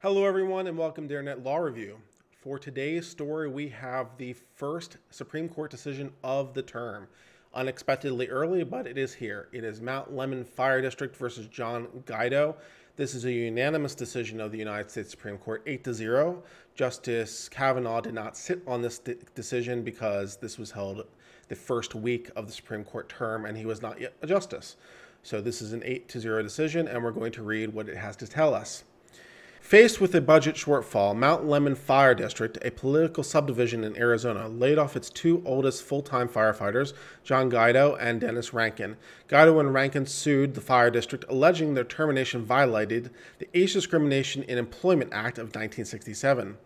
Hello, everyone, and welcome to Internet Law Review. For today's story, we have the first Supreme Court decision of the term. Unexpectedly early, but it is here. It is Mount Lemmon Fire District versus John Guido. This is a unanimous decision of the United States Supreme Court, 8 to 0. Justice Kavanaugh did not sit on this de decision because this was held the first week of the Supreme Court term and he was not yet a justice. So this is an 8 to 0 decision, and we're going to read what it has to tell us. Faced with a budget shortfall, Mount Lemmon Fire District, a political subdivision in Arizona, laid off its two oldest full time firefighters, John Guido and Dennis Rankin. Guido and Rankin sued the fire district, alleging their termination violated the Age Discrimination in Employment Act of 1967.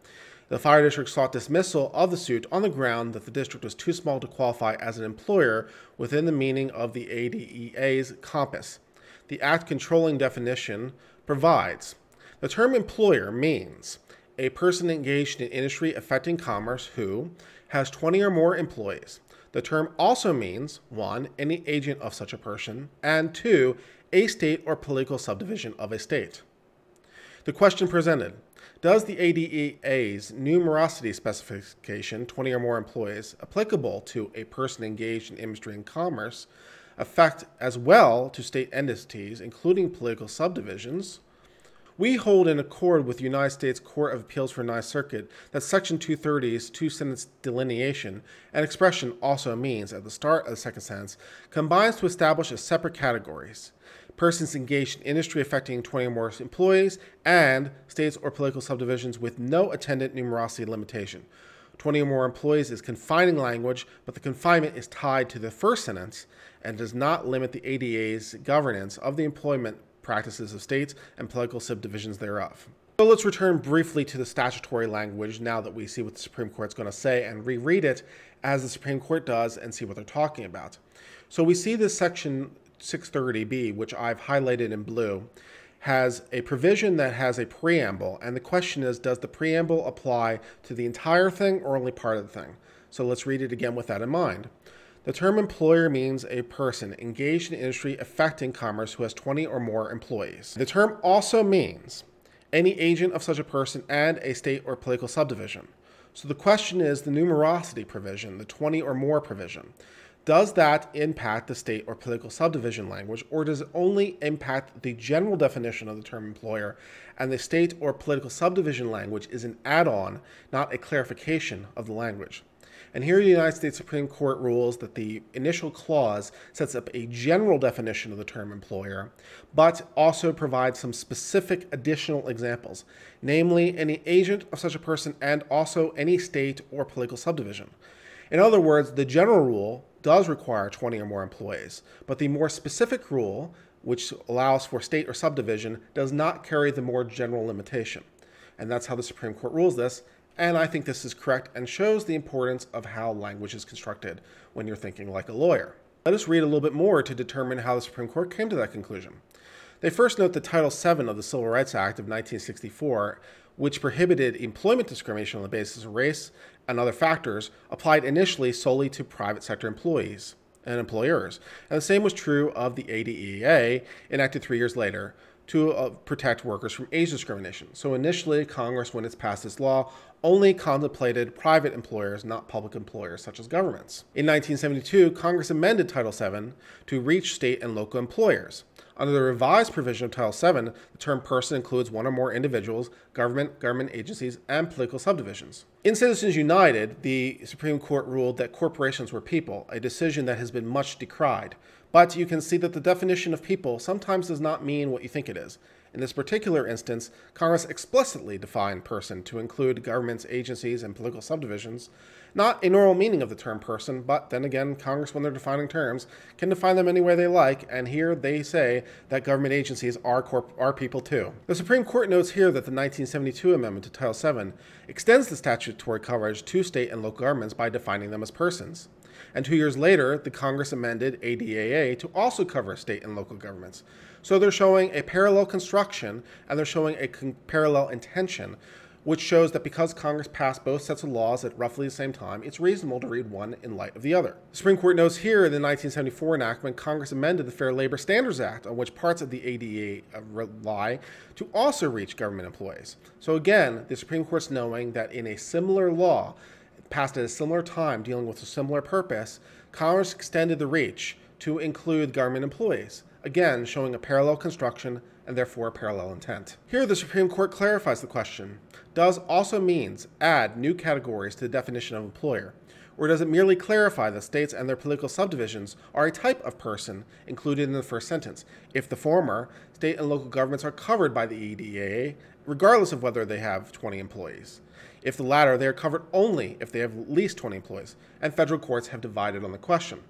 The fire district sought dismissal of the suit on the ground that the district was too small to qualify as an employer within the meaning of the ADEA's compass. The Act controlling definition provides the term employer means a person engaged in industry affecting commerce who has 20 or more employees. The term also means 1. any agent of such a person, and 2. a state or political subdivision of a state. The question presented Does the ADEA's numerosity specification, 20 or more employees, applicable to a person engaged in industry and commerce, affect as well to state entities, including political subdivisions? We hold in accord with the United States Court of Appeals for Ninth Circuit that Section 230's two sentence delineation and expression also means, at the start of the second sentence, combines to establish a separate categories persons engaged in industry affecting 20 or more employees, and states or political subdivisions with no attendant numerosity limitation. 20 or more employees is confining language, but the confinement is tied to the first sentence and does not limit the ADA's governance of the employment practices of states and political subdivisions thereof. So let's return briefly to the statutory language now that we see what the Supreme Court's going to say and reread it as the Supreme Court does and see what they're talking about. So we see this section 630B, which I've highlighted in blue, has a provision that has a preamble, and the question is, does the preamble apply to the entire thing or only part of the thing? So let's read it again with that in mind. The term employer means a person engaged in industry affecting commerce who has 20 or more employees. The term also means any agent of such a person and a state or political subdivision. So the question is the numerosity provision, the 20 or more provision. Does that impact the state or political subdivision language, or does it only impact the general definition of the term employer, and the state or political subdivision language is an add on, not a clarification of the language? And here the United States Supreme Court rules that the initial clause sets up a general definition of the term employer, but also provides some specific additional examples, namely any agent of such a person and also any state or political subdivision. In other words, the general rule does require 20 or more employees, but the more specific rule, which allows for state or subdivision, does not carry the more general limitation. And that's how the Supreme Court rules this, and I think this is correct and shows the importance of how language is constructed when you're thinking like a lawyer. Let us read a little bit more to determine how the Supreme Court came to that conclusion. They first note that Title VII of the Civil Rights Act of 1964, which prohibited employment discrimination on the basis of race and other factors, applied initially solely to private sector employees and employers. And the same was true of the ADEA, enacted three years later, to uh, protect workers from age discrimination. So initially, Congress, when it's passed this law, only contemplated private employers, not public employers such as governments. In 1972, Congress amended Title VII to reach state and local employers. Under the revised provision of Title VII, the term person includes one or more individuals, government, government agencies, and political subdivisions. In Citizens United, the Supreme Court ruled that corporations were people, a decision that has been much decried. But you can see that the definition of people sometimes does not mean what you think it is. In this particular instance, Congress explicitly defined person to include governments, agencies, and political subdivisions. Not a normal meaning of the term person, but then again, Congress, when they're defining terms, can define them any way they like, and here they say that government agencies are, corp- are people too. The Supreme Court notes here that the 1972 amendment to Title VII extends the statutory coverage to state and local governments by defining them as persons. And two years later, the Congress amended ADEA to also cover state and local governments. So they're showing a parallel construction and they're showing a parallel intention which shows that because Congress passed both sets of laws at roughly the same time, it's reasonable to read one in light of the other. The Supreme Court knows here in the 1974 enactment, Congress amended the Fair Labor Standards Act, on which parts of the ADA uh, rely, to also reach government employees. So again, the Supreme Court's knowing that in a similar law, passed at a similar time, dealing with a similar purpose, Congress extended the reach to include government employees, again showing a parallel construction and therefore parallel intent. Here, the Supreme Court clarifies the question does also means add new categories to the definition of employer? Or does it merely clarify that states and their political subdivisions are a type of person included in the first sentence? If the former, state and local governments are covered by the EDA, regardless of whether they have 20 employees. If the latter, they are covered only if they have at least 20 employees, and federal courts have divided on the question.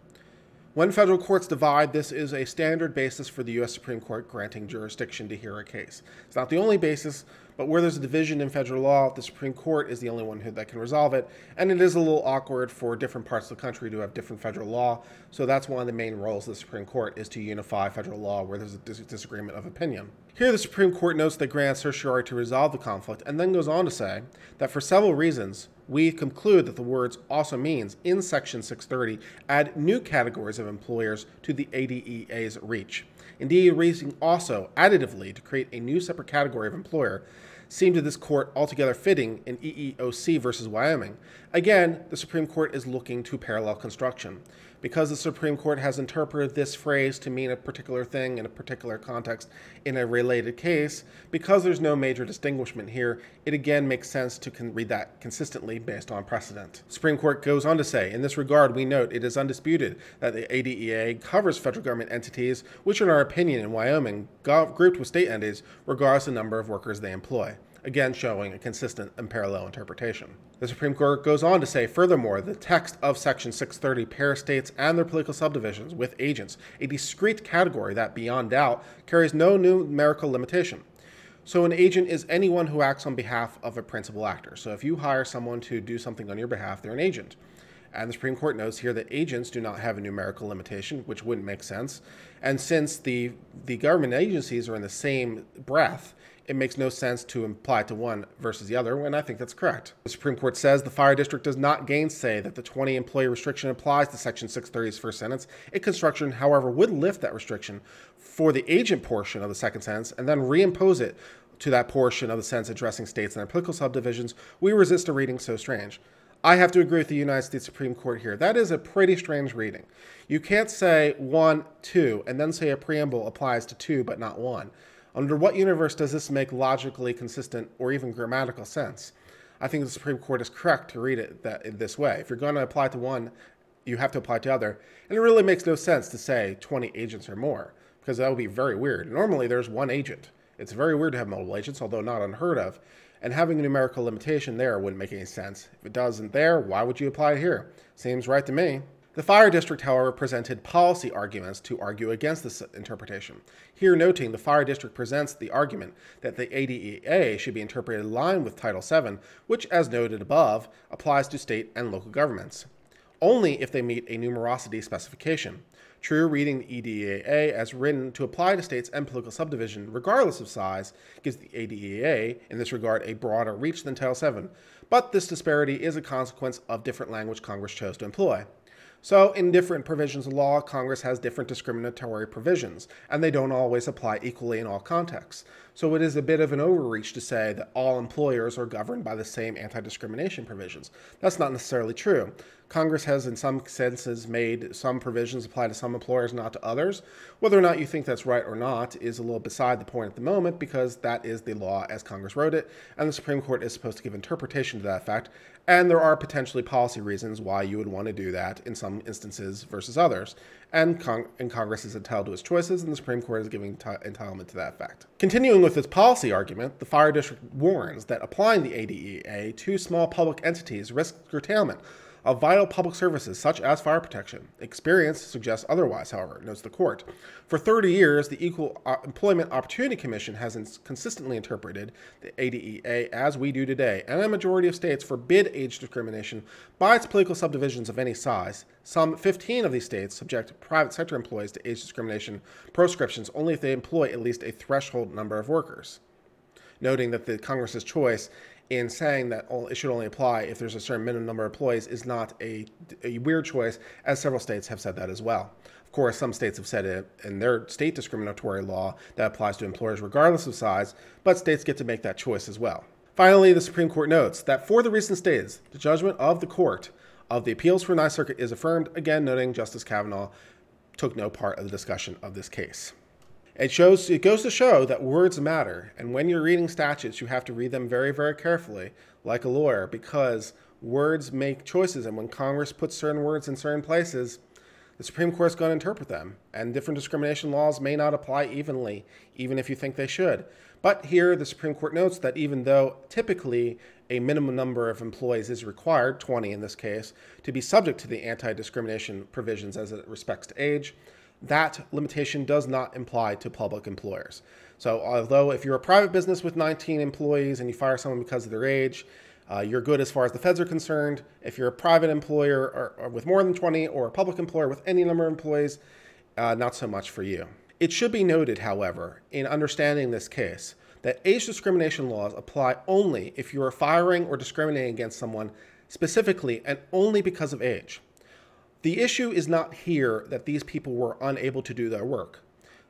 When federal courts divide, this is a standard basis for the U.S. Supreme Court granting jurisdiction to hear a case. It's not the only basis, but where there's a division in federal law, the Supreme Court is the only one who, that can resolve it. And it is a little awkward for different parts of the country to have different federal law. So that's one of the main roles of the Supreme Court is to unify federal law where there's a dis- disagreement of opinion. Here, the Supreme Court notes that grants certiorari to resolve the conflict and then goes on to say that for several reasons, we conclude that the words also means in Section 630 add new categories of employers to the ADEA's reach. Indeed, raising also additively to create a new separate category of employer seemed to this court altogether fitting in EEOC versus Wyoming. Again, the Supreme Court is looking to parallel construction. Because the Supreme Court has interpreted this phrase to mean a particular thing in a particular context in a related case, because there's no major distinguishment here, it again makes sense to read that consistently based on precedent. Supreme Court goes on to say, in this regard, we note it is undisputed that the ADEA covers federal government entities, which in our opinion in Wyoming, grouped with state entities, regardless of the number of workers they employ again showing a consistent and parallel interpretation. The Supreme Court goes on to say, furthermore, the text of Section 630 pairs states and their political subdivisions with agents, a discrete category that, beyond doubt, carries no numerical limitation. So, an agent is anyone who acts on behalf of a principal actor. So, if you hire someone to do something on your behalf, they're an agent. And the Supreme Court notes here that agents do not have a numerical limitation, which wouldn't make sense. And since the, the government agencies are in the same breath, it makes no sense to apply to one versus the other, and I think that's correct. The Supreme Court says the fire district does not gainsay that the 20 employee restriction applies to Section 630's first sentence. A construction, however, would lift that restriction for the agent portion of the second sentence and then reimpose it to that portion of the sentence addressing states and their political subdivisions. We resist a reading so strange. I have to agree with the United States Supreme Court here. That is a pretty strange reading. You can't say one, two, and then say a preamble applies to two but not one. Under what universe does this make logically consistent or even grammatical sense? I think the Supreme Court is correct to read it that this way. If you're going to apply to one, you have to apply to other. And it really makes no sense to say 20 agents or more, because that would be very weird. Normally, there's one agent. It's very weird to have multiple agents, although not unheard of. And having a numerical limitation there wouldn't make any sense. If it doesn't there, why would you apply it here? Seems right to me. The fire district, however, presented policy arguments to argue against this interpretation. Here, noting the fire district presents the argument that the ADEA should be interpreted in line with Title VII, which, as noted above, applies to state and local governments, only if they meet a numerosity specification. True, reading the ADEA as written to apply to states and political subdivision, regardless of size, gives the ADEA, in this regard, a broader reach than Title VII. But this disparity is a consequence of different language Congress chose to employ. So, in different provisions of law, Congress has different discriminatory provisions, and they don't always apply equally in all contexts. So, it is a bit of an overreach to say that all employers are governed by the same anti discrimination provisions. That's not necessarily true. Congress has, in some senses, made some provisions apply to some employers, not to others. Whether or not you think that's right or not is a little beside the point at the moment because that is the law as Congress wrote it, and the Supreme Court is supposed to give interpretation to that fact. And there are potentially policy reasons why you would want to do that in some instances versus others. And, Cong- and Congress is entitled to its choices, and the Supreme Court is giving t- entitlement to that fact. Continuing with this policy argument, the Fire District warns that applying the ADEA to small public entities risks curtailment of vital public services such as fire protection. Experience suggests otherwise, however, notes the court. For 30 years, the Equal uh, Employment Opportunity Commission has consistently interpreted the ADEA as we do today, and a majority of states forbid age discrimination by its political subdivisions of any size. Some 15 of these states subject private sector employees to age discrimination proscriptions only if they employ at least a threshold number of workers. noting that the Congress's choice in saying that it should only apply if there's a certain minimum number of employees is not a, a weird choice, as several states have said that as well. Of course, some states have said it in their state discriminatory law that applies to employers regardless of size, but states get to make that choice as well. Finally, the Supreme Court notes that for the reasons stated, the judgment of the court of the appeals for Ninth Circuit is affirmed, again noting Justice Kavanaugh took no part of the discussion of this case. It shows it goes to show that words matter, and when you're reading statutes, you have to read them very, very carefully, like a lawyer, because words make choices, and when Congress puts certain words in certain places, the Supreme Court is going to interpret them, and different discrimination laws may not apply evenly, even if you think they should. But here, the Supreme Court notes that even though typically a minimum number of employees is required, 20 in this case, to be subject to the anti discrimination provisions as it respects to age, that limitation does not apply to public employers. So, although if you're a private business with 19 employees and you fire someone because of their age, uh, you're good as far as the feds are concerned. If you're a private employer or, or with more than 20 or a public employer with any number of employees, uh, not so much for you. It should be noted, however, in understanding this case, that age discrimination laws apply only if you are firing or discriminating against someone specifically and only because of age. The issue is not here that these people were unable to do their work.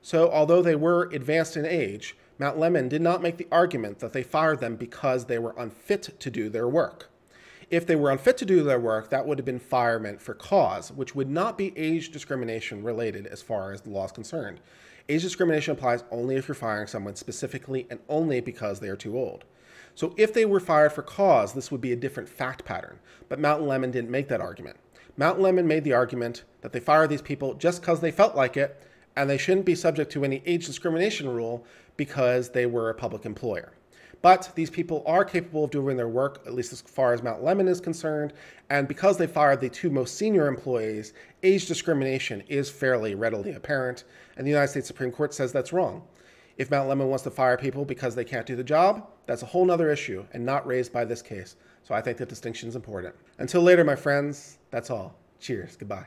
So, although they were advanced in age, Mount Lemmon did not make the argument that they fired them because they were unfit to do their work. If they were unfit to do their work, that would have been firement for cause, which would not be age discrimination related as far as the law is concerned. Age discrimination applies only if you're firing someone specifically and only because they are too old. So if they were fired for cause, this would be a different fact pattern. But Mount Lemmon didn't make that argument. Mount Lemmon made the argument that they fired these people just because they felt like it, and they shouldn't be subject to any age discrimination rule because they were a public employer. But these people are capable of doing their work, at least as far as Mount Lemmon is concerned, and because they fired the two most senior employees, age discrimination is fairly readily apparent, and the United States Supreme Court says that's wrong. If Mount Lemmon wants to fire people because they can't do the job, that's a whole other issue and not raised by this case. So I think that distinction is important. Until later, my friends, that's all. Cheers. Goodbye.